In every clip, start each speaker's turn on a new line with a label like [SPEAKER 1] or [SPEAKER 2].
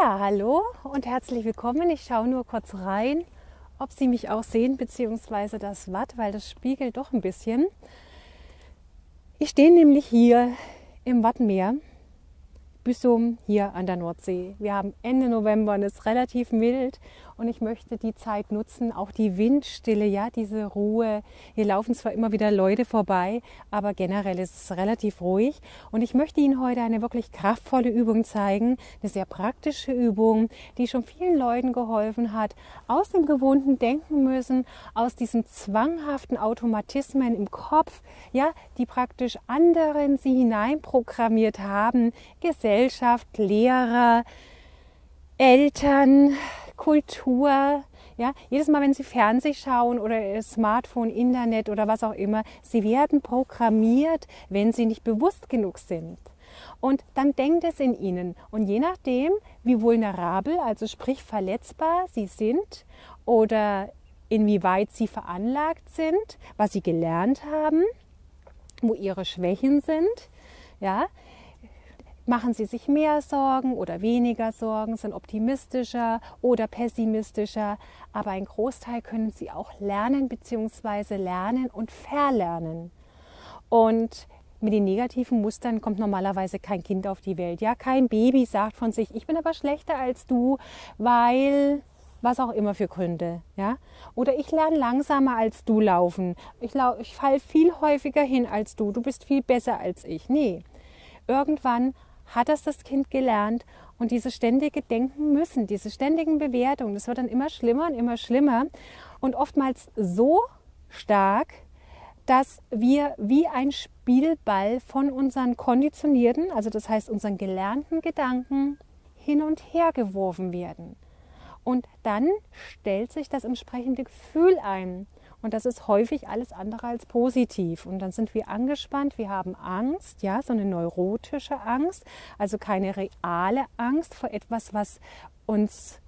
[SPEAKER 1] Ja, hallo und herzlich willkommen. Ich schaue nur kurz rein, ob Sie mich auch sehen, beziehungsweise das Watt, weil das spiegelt doch ein bisschen. Ich stehe nämlich hier im Wattenmeer Büsum hier an der Nordsee. Wir haben Ende November und es ist relativ mild und ich möchte die Zeit nutzen, auch die Windstille, ja, diese Ruhe. Hier laufen zwar immer wieder Leute vorbei, aber generell ist es relativ ruhig und ich möchte Ihnen heute eine wirklich kraftvolle Übung zeigen, eine sehr praktische Übung, die schon vielen Leuten geholfen hat, aus dem gewohnten Denken müssen, aus diesen zwanghaften Automatismen im Kopf, ja, die praktisch anderen sie hineinprogrammiert haben, Gesellschaft Gesellschaft, Lehrer, Eltern, Kultur. Ja, jedes Mal, wenn Sie Fernseh schauen oder Smartphone, Internet oder was auch immer, Sie werden programmiert, wenn Sie nicht bewusst genug sind. Und dann denkt es in Ihnen. Und je nachdem, wie vulnerabel, also sprich verletzbar Sie sind oder inwieweit Sie veranlagt sind, was Sie gelernt haben, wo Ihre Schwächen sind, ja, Machen Sie sich mehr Sorgen oder weniger Sorgen, sind optimistischer oder pessimistischer, aber ein Großteil können Sie auch lernen bzw. lernen und verlernen. Und mit den negativen Mustern kommt normalerweise kein Kind auf die Welt. Ja, kein Baby sagt von sich, ich bin aber schlechter als du, weil was auch immer für Gründe, ja? Oder ich lerne langsamer als du laufen. Ich, ich falle viel häufiger hin als du. Du bist viel besser als ich. Nee. Irgendwann hat das das Kind gelernt und diese ständige Denken müssen, diese ständigen Bewertungen, das wird dann immer schlimmer und immer schlimmer und oftmals so stark, dass wir wie ein Spielball von unseren konditionierten, also das heißt unseren gelernten Gedanken hin und her geworfen werden. Und dann stellt sich das entsprechende Gefühl ein. Und das ist häufig alles andere als positiv. Und dann sind wir angespannt, wir haben Angst, ja, so eine neurotische Angst, also keine reale Angst vor etwas, was uns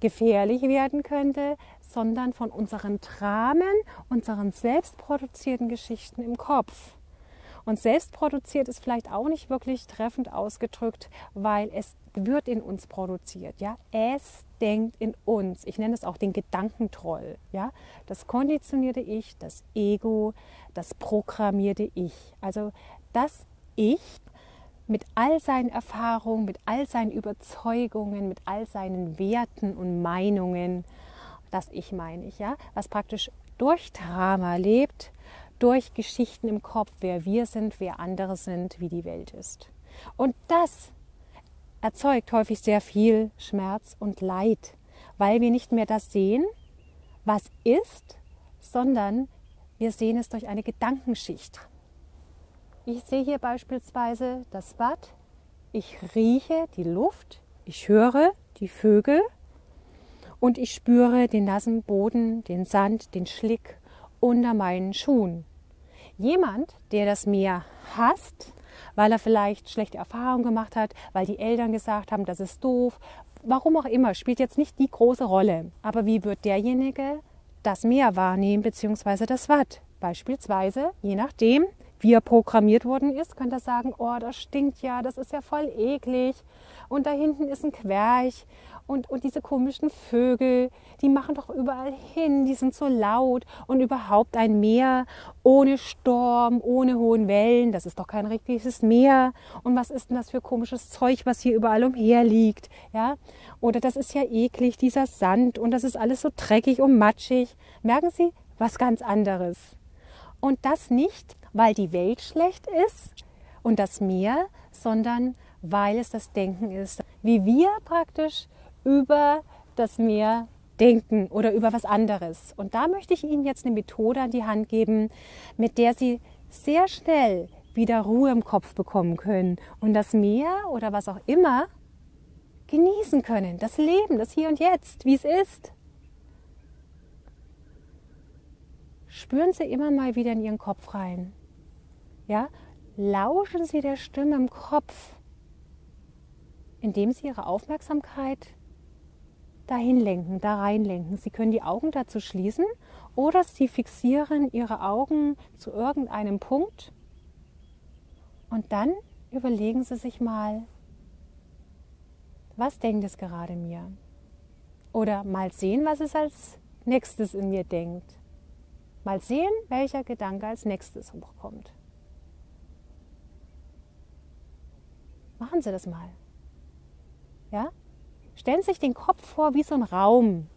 [SPEAKER 1] gefährlich werden könnte, sondern von unseren Dramen, unseren selbstproduzierten Geschichten im Kopf. Und selbstproduziert ist vielleicht auch nicht wirklich treffend ausgedrückt, weil es wird in uns produziert. Ja? Es denkt in uns. Ich nenne es auch den Gedankentroll. Ja? Das konditionierte Ich, das Ego, das programmierte Ich. Also das Ich mit all seinen Erfahrungen, mit all seinen Überzeugungen, mit all seinen Werten und Meinungen, das Ich meine ich, ja, was praktisch durch Drama lebt, durch Geschichten im Kopf, wer wir sind, wer andere sind, wie die Welt ist. Und das erzeugt häufig sehr viel Schmerz und Leid, weil wir nicht mehr das sehen, was ist, sondern wir sehen es durch eine Gedankenschicht. Ich sehe hier beispielsweise das Bad, ich rieche die Luft, ich höre die Vögel und ich spüre den nassen Boden, den Sand, den Schlick unter meinen Schuhen. Jemand, der das Meer hasst, weil er vielleicht schlechte Erfahrungen gemacht hat, weil die Eltern gesagt haben, das ist doof, warum auch immer, spielt jetzt nicht die große Rolle. Aber wie wird derjenige das Meer wahrnehmen, beziehungsweise das Watt? Beispielsweise, je nachdem, wie er programmiert worden ist, könnte er sagen, oh, das stinkt ja, das ist ja voll eklig. Und da hinten ist ein Querch und, und diese komischen Vögel, die machen doch überall hin, die sind so laut und überhaupt ein Meer ohne Sturm, ohne hohen Wellen, das ist doch kein richtiges Meer. Und was ist denn das für komisches Zeug, was hier überall umher liegt? Ja? Oder das ist ja eklig, dieser Sand und das ist alles so dreckig und matschig. Merken Sie, was ganz anderes. Und das nicht, weil die Welt schlecht ist und das Meer, sondern weil es das Denken ist. Wie wir praktisch über das Meer denken oder über was anderes. Und da möchte ich Ihnen jetzt eine Methode an die Hand geben, mit der Sie sehr schnell wieder Ruhe im Kopf bekommen können und das Meer oder was auch immer genießen können. Das Leben, das Hier und Jetzt, wie es ist. Spüren Sie immer mal wieder in Ihren Kopf rein. Ja, lauschen Sie der Stimme im Kopf, indem Sie Ihre Aufmerksamkeit dahin lenken, da reinlenken. Sie können die Augen dazu schließen oder Sie fixieren Ihre Augen zu irgendeinem Punkt und dann überlegen Sie sich mal, was denkt es gerade mir? Oder mal sehen, was es als nächstes in mir denkt. Mal sehen, welcher Gedanke als nächstes hochkommt. Machen Sie das mal. Ja? Stellen Sie sich den Kopf vor wie so ein Raum.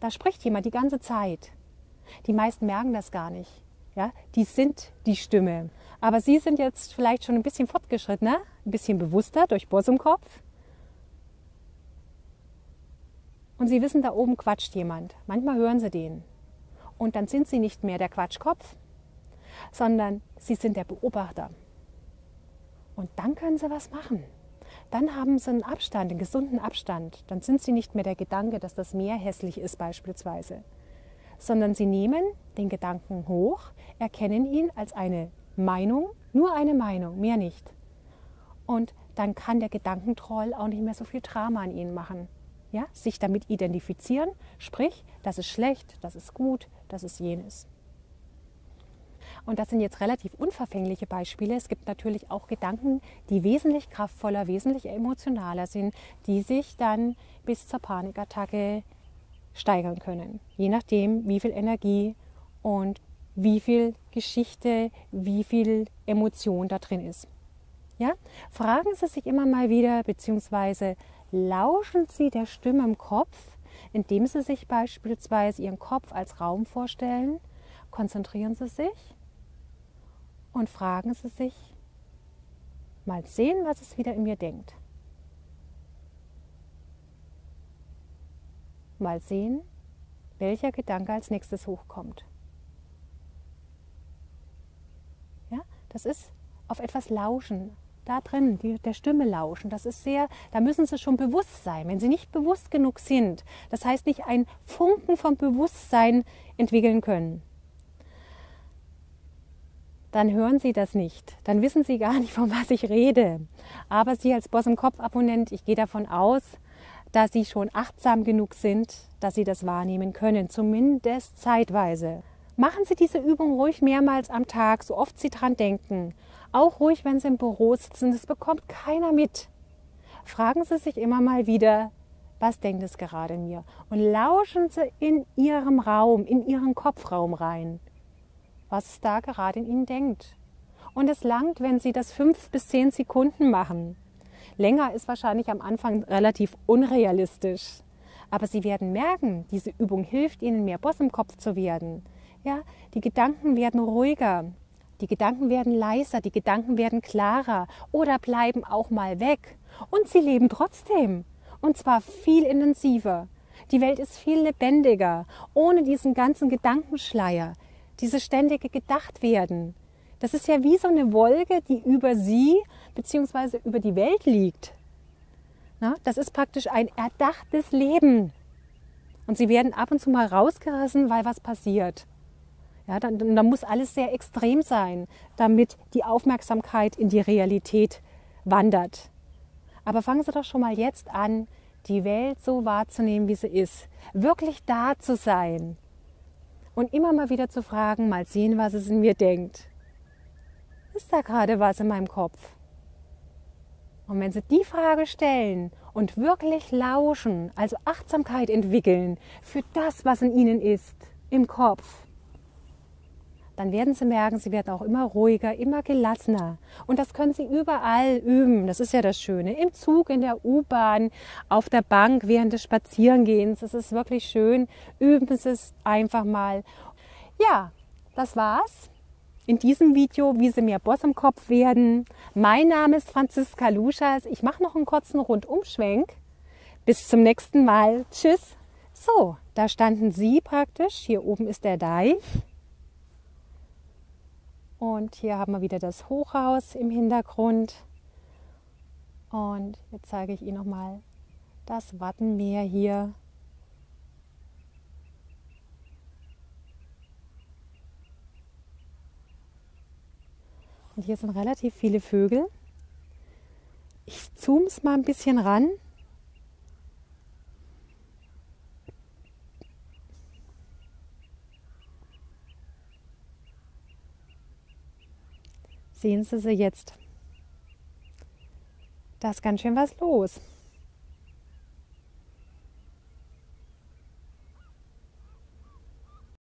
[SPEAKER 1] Da spricht jemand die ganze Zeit. Die meisten merken das gar nicht. Ja? Die sind die Stimme. Aber Sie sind jetzt vielleicht schon ein bisschen fortgeschrittener, ein bisschen bewusster durch Boss im Kopf. Und Sie wissen, da oben quatscht jemand. Manchmal hören Sie den. Und dann sind Sie nicht mehr der Quatschkopf, sondern Sie sind der Beobachter. Und dann können Sie was machen. Dann haben Sie einen Abstand, einen gesunden Abstand. Dann sind Sie nicht mehr der Gedanke, dass das Meer hässlich ist beispielsweise, sondern Sie nehmen den Gedanken hoch, erkennen ihn als eine Meinung, nur eine Meinung, mehr nicht. Und dann kann der Gedankentroll auch nicht mehr so viel Drama an Ihnen machen. Ja, sich damit identifizieren, sprich, das ist schlecht, das ist gut, das ist jenes. Und das sind jetzt relativ unverfängliche Beispiele. Es gibt natürlich auch Gedanken, die wesentlich kraftvoller, wesentlich emotionaler sind, die sich dann bis zur Panikattacke steigern können. Je nachdem, wie viel Energie und wie viel Geschichte, wie viel Emotion da drin ist. Ja? Fragen Sie sich immer mal wieder, beziehungsweise lauschen Sie der Stimme im Kopf, indem Sie sich beispielsweise Ihren Kopf als Raum vorstellen. Konzentrieren Sie sich und fragen Sie sich, mal sehen, was es wieder in mir denkt. Mal sehen, welcher Gedanke als nächstes hochkommt. Ja, das ist auf etwas lauschen, da drin, die, der Stimme lauschen. Das ist sehr, da müssen Sie schon bewusst sein. Wenn Sie nicht bewusst genug sind, das heißt nicht ein Funken vom Bewusstsein entwickeln können, dann hören Sie das nicht. Dann wissen Sie gar nicht, von was ich rede. Aber Sie als Boss im Kopf-Abonnent, ich gehe davon aus, dass Sie schon achtsam genug sind, dass Sie das wahrnehmen können, zumindest zeitweise. Machen Sie diese Übung ruhig mehrmals am Tag, so oft Sie dran denken. Auch ruhig, wenn Sie im Büro sitzen, das bekommt keiner mit. Fragen Sie sich immer mal wieder, was denkt es gerade mir? Und lauschen Sie in Ihrem Raum, in Ihren Kopfraum rein was es da gerade in Ihnen denkt. Und es langt, wenn Sie das fünf bis zehn Sekunden machen. Länger ist wahrscheinlich am Anfang relativ unrealistisch. Aber Sie werden merken, diese Übung hilft Ihnen, mehr Boss im Kopf zu werden. Ja, die Gedanken werden ruhiger, die Gedanken werden leiser, die Gedanken werden klarer oder bleiben auch mal weg. Und Sie leben trotzdem. Und zwar viel intensiver. Die Welt ist viel lebendiger, ohne diesen ganzen Gedankenschleier dieses ständige Gedachtwerden. Das ist ja wie so eine Wolke, die über sie bzw. über die Welt liegt. Na, das ist praktisch ein erdachtes Leben. Und sie werden ab und zu mal rausgerissen, weil was passiert. Ja, dann, dann muss alles sehr extrem sein, damit die Aufmerksamkeit in die Realität wandert. Aber fangen Sie doch schon mal jetzt an, die Welt so wahrzunehmen, wie sie ist. Wirklich da zu sein und immer mal wieder zu fragen, mal sehen, was es in mir denkt. Ist da gerade was in meinem Kopf? Und wenn Sie die Frage stellen und wirklich lauschen, also Achtsamkeit entwickeln für das, was in Ihnen ist, im Kopf, dann werden Sie merken, Sie werden auch immer ruhiger, immer gelassener. Und das können Sie überall üben. Das ist ja das Schöne. Im Zug, in der U-Bahn, auf der Bank, während des Spazierengehens. Das ist wirklich schön. Üben Sie es einfach mal. Ja, das war's. In diesem Video, wie Sie mehr Boss im Kopf werden. Mein Name ist Franziska Luschas. Ich mache noch einen kurzen Rundumschwenk. Bis zum nächsten Mal. Tschüss. So, da standen Sie praktisch. Hier oben ist der Deich. Und hier haben wir wieder das Hochhaus im Hintergrund. Und jetzt zeige ich Ihnen nochmal das Wattenmeer hier. Und hier sind relativ viele Vögel. Ich zoome es mal ein bisschen ran. Sehen Sie sie jetzt. Da ist ganz schön was los.